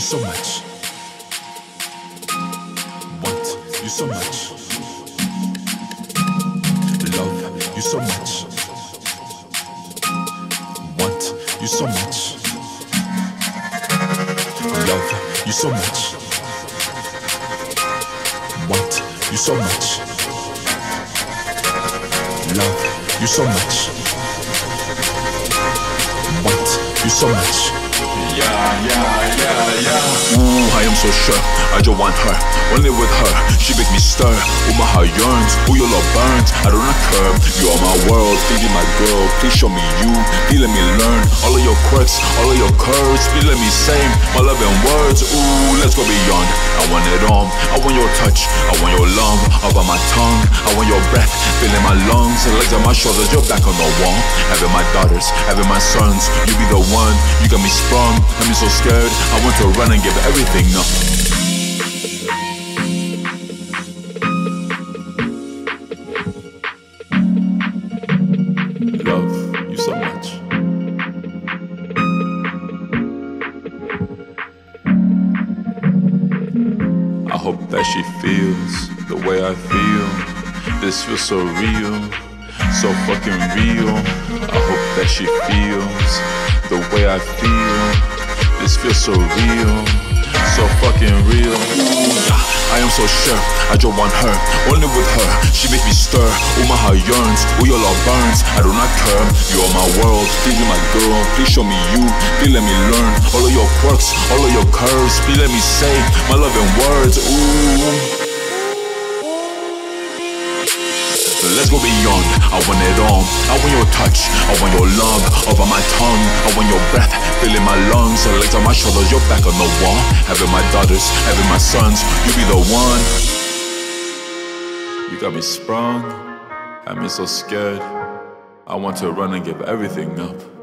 you so much. Want you so much. Love you so much. Want you so much. Love you so much. Want you so much. Love you so much. Want you so much. Yeah, yeah, yeah. Ooh, I am so sure. I just want her. Only with her, she make me stir. Ooh, my heart yearns. Ooh, your love burns. I don't curb. You are my world. Please my girl. Please show me you. Please let me learn all of your quirks, all of your curves. Please let me say my love words. Ooh, let's go beyond. I want it all. I want your touch. I want your love over my tongue. I want your breath filling my lungs. Legs on my shoulders. Your back on the wall. Having my daughters, having my sons. You be the one. You got me sprung. Got me so scared. I want to run and give everything up. Hope that she feels the way I feel. This feels so real, so fucking real. I hope that she feels the way I feel. This feels so real, so fucking real. I am so sure, I just want her, only with her. She makes me stir, oh my heart yearns, oh your love burns. I do not care, you are my world, please be my girl, please show me you, please let me learn all of your quirks, all of your curves. Please let me say my loving words, ooh. Let's go beyond. I want it all. I want your touch. I want your love over my tongue. I want your breath filling my lungs. Your legs on my shoulders. Your back on the wall. Having my daughters, having my sons. You be the one. You got me sprung. Me so scared. I want to run and give everything up.